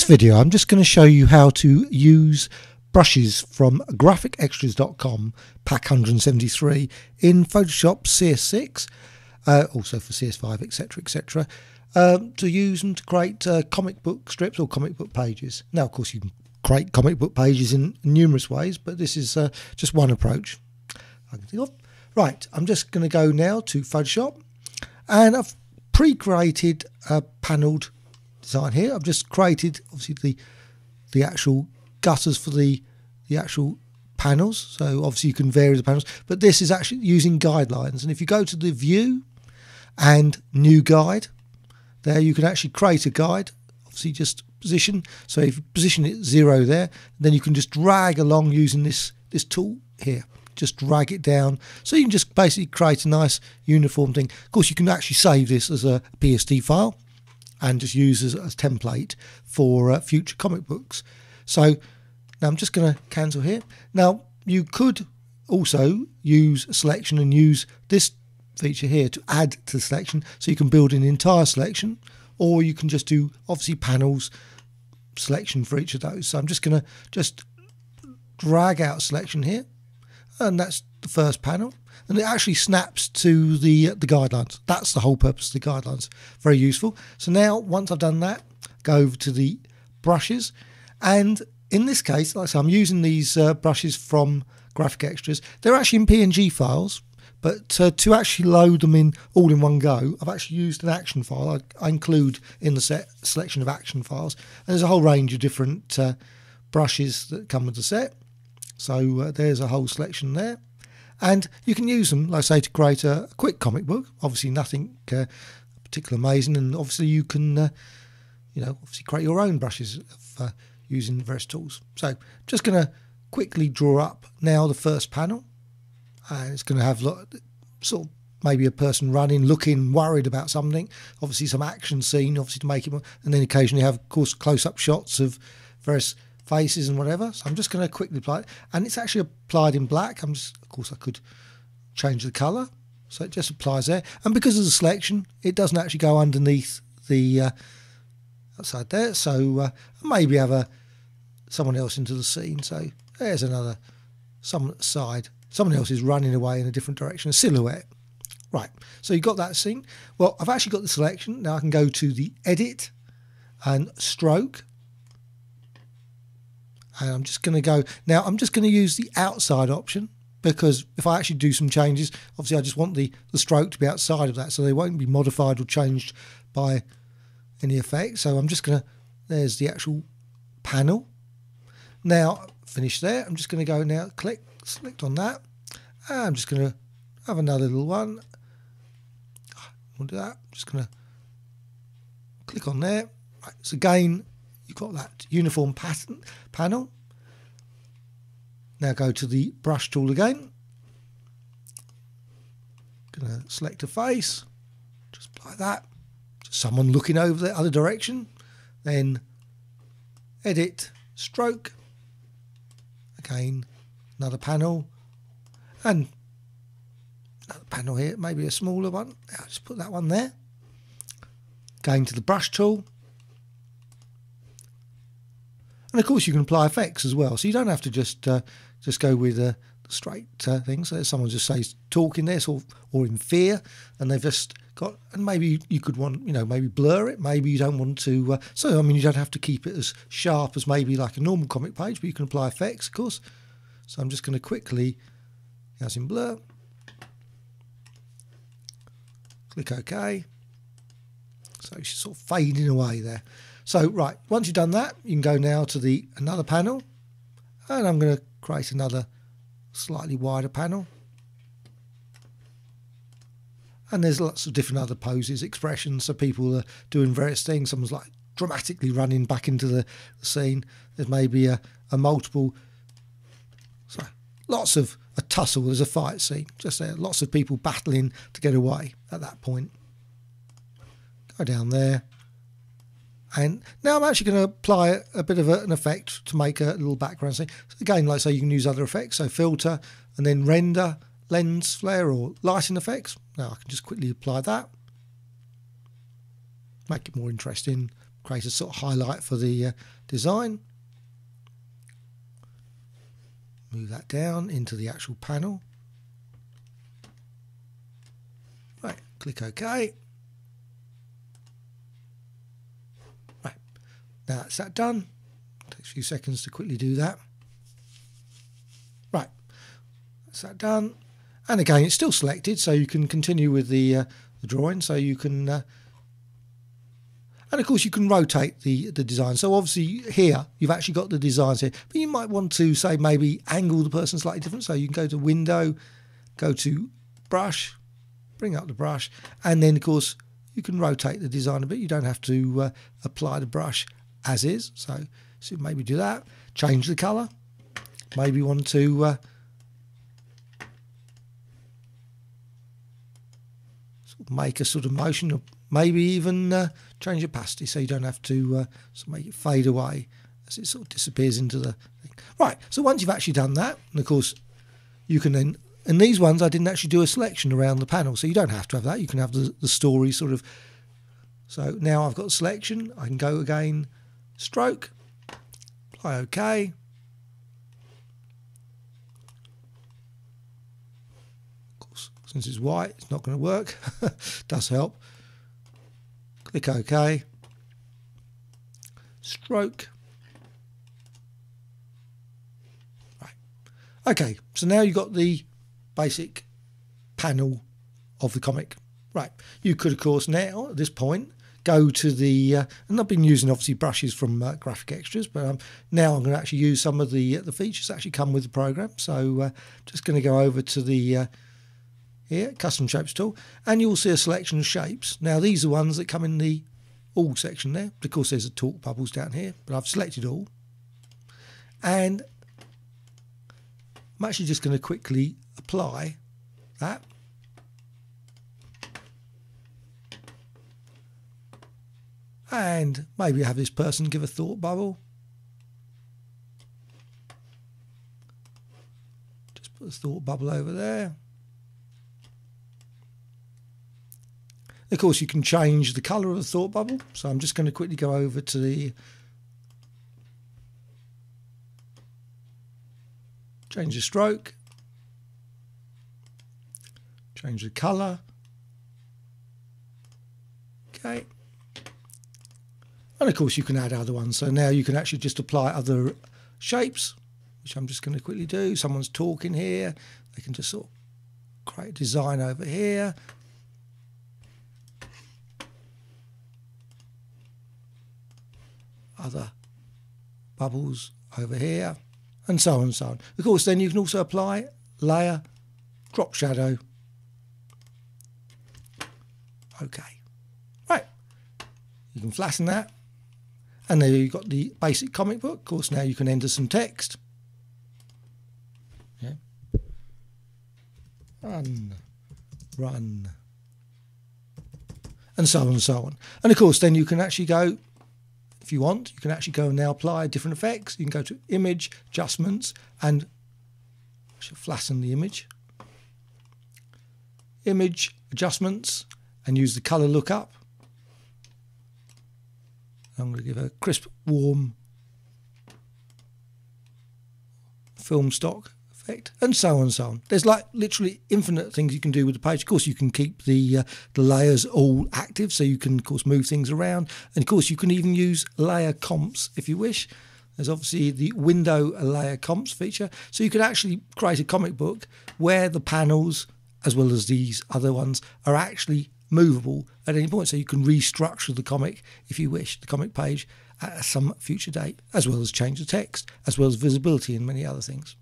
this video I'm just going to show you how to use brushes from graphicxtras.com pack 173 in Photoshop CS6 uh, also for CS5 etc etc um, to use them to create uh, comic book strips or comic book pages. Now of course you can create comic book pages in numerous ways but this is uh, just one approach. I can think of. Right I'm just going to go now to Photoshop and I've pre-created a panelled design here. I've just created obviously the the actual gutters for the the actual panels. So obviously you can vary the panels, but this is actually using guidelines. And if you go to the view and new guide, there you can actually create a guide. Obviously just position. So if you position it zero there, then you can just drag along using this this tool here just drag it down. So you can just basically create a nice uniform thing. Of course, you can actually save this as a PSD file and just use as a template for uh, future comic books. So now I'm just going to cancel here. Now you could also use selection and use this feature here to add to the selection so you can build an entire selection or you can just do obviously panels selection for each of those. So I'm just going to just drag out selection here and that's the first panel and it actually snaps to the the guidelines. That's the whole purpose of the guidelines. Very useful. So now once I've done that go over to the brushes. And in this case like I say I'm using these uh, brushes from graphicxtras. They're actually in PNG files but uh, to actually load them in all in one go I've actually used an action file. I, I include in the set selection of action files. And there's a whole range of different uh, brushes that come with the set. So uh, there's a whole selection there. And you can use them, like I say, to create a quick comic book. Obviously, nothing uh, particularly amazing. And obviously, you can, uh, you know, obviously create your own brushes of, uh, using various tools. So just going to quickly draw up now the first panel. And it's going to have sort of maybe a person running, looking, worried about something. Obviously, some action scene, obviously to make it, and then occasionally have, of course, close-up shots of various faces and whatever. So I'm just going to quickly apply it. And it's actually applied in black. I'm just, of course, I could change the colour. So it just applies there. And because of the selection, it doesn't actually go underneath the uh, outside there. So uh, maybe have a someone else into the scene. So there's another some side. Someone else is running away in a different direction, a silhouette. Right, so you've got that scene. Well, I've actually got the selection. Now I can go to the edit and stroke and I'm just going to go now I'm just going to use the outside option because if I actually do some changes obviously I just want the the stroke to be outside of that so they won't be modified or changed by any effect. So I'm just going to there's the actual panel. Now finish there. I'm just going to go now click select on that. And I'm just going to have another little one. We'll do that. I'm just going to click on there. Right, so again you've got that uniform pattern panel. Now go to the brush tool again. Gonna select a face, just like that. Someone looking over the other direction. Then edit, stroke. Again, another panel. And another panel here, maybe a smaller one. I'll just put that one there. Going to the brush tool, and of course, you can apply effects as well. So you don't have to just uh, just go with uh, the straight uh. So someone just says talk in this or or in fear, and they've just got. And maybe you could want you know maybe blur it. Maybe you don't want to. Uh, so I mean, you don't have to keep it as sharp as maybe like a normal comic page, but you can apply effects, of course. So I'm just going to quickly, as in blur, click OK. So it's sort of fading away there. So right, once you've done that, you can go now to the another panel, and I'm going to create another slightly wider panel. And there's lots of different other poses, expressions. So people are doing various things. Someone's like dramatically running back into the, scene. There's maybe a, a multiple, so lots of a tussle. There's a fight scene. Just there, lots of people battling to get away at that point. Go down there. And now I'm actually going to apply a bit of a, an effect to make a little background scene. So again, like say, you can use other effects, so filter and then render, lens flare or lighting effects. Now I can just quickly apply that. Make it more interesting, create a sort of highlight for the uh, design. Move that down into the actual panel. Right, click OK. Right, now that's that done. Takes a few seconds to quickly do that. Right, that's that done. And again, it's still selected, so you can continue with the, uh, the drawing. So you can uh, and of course, you can rotate the, the design. So obviously here, you've actually got the designs here, but you might want to say maybe angle the person slightly different. So you can go to window, go to brush, bring up the brush, and then of course you can rotate the design a bit. You don't have to uh, apply the brush as is. So, so maybe do that. Change the color. Maybe want to uh, make a sort of motion of maybe even uh, change opacity so you don't have to uh, make it fade away as it sort of disappears into the thing. Right, so once you've actually done that, and of course you can then, and these ones I didn't actually do a selection around the panel, so you don't have to have that. You can have the, the story sort of. So now I've got selection, I can go again, stroke, apply OK. Of course, since it's white, it's not going to work. Does help. Click OK. Stroke. Right. Okay, so now you've got the basic panel of the comic. Right. You could, of course, now at this point go to the uh, and I've been using obviously brushes from uh, Graphicxtras, but um, now I'm going to actually use some of the uh, the features that actually come with the program. So uh, just going to go over to the uh, here, custom shapes tool, and you'll see a selection of shapes. Now these are ones that come in the all section there. Of course there's a talk bubbles down here, but I've selected all. And I'm actually just going to quickly apply that. And maybe have this person give a thought bubble. Just put a thought bubble over there. Of course, you can change the colour of the thought bubble. So I'm just going to quickly go over to the change the stroke, change the colour. Okay. And of course, you can add other ones. So now you can actually just apply other shapes, which I'm just going to quickly do. Someone's talking here. They can just sort of create a design over here. other bubbles over here, and so on and so on. Of course, then you can also apply layer, drop shadow. Okay, right. You can flatten that. And there you've got the basic comic book. Of course, now you can enter some text. Yeah. Run, run, and so on and so on. And of course, then you can actually go if you want, you can actually go and now apply different effects. You can go to image, adjustments, and should flatten the image. Image, adjustments, and use the color lookup. I'm going to give a crisp, warm film stock effect, and so on and so on. There's like literally infinite things you can do with the page. Of course, you can keep the uh, the layers all active, so you can of course move things around, and of course you can even use layer comps if you wish. There's obviously the window layer comps feature, so you could actually create a comic book where the panels, as well as these other ones, are actually movable at any point. So you can restructure the comic if you wish, the comic page at some future date, as well as change the text, as well as visibility and many other things.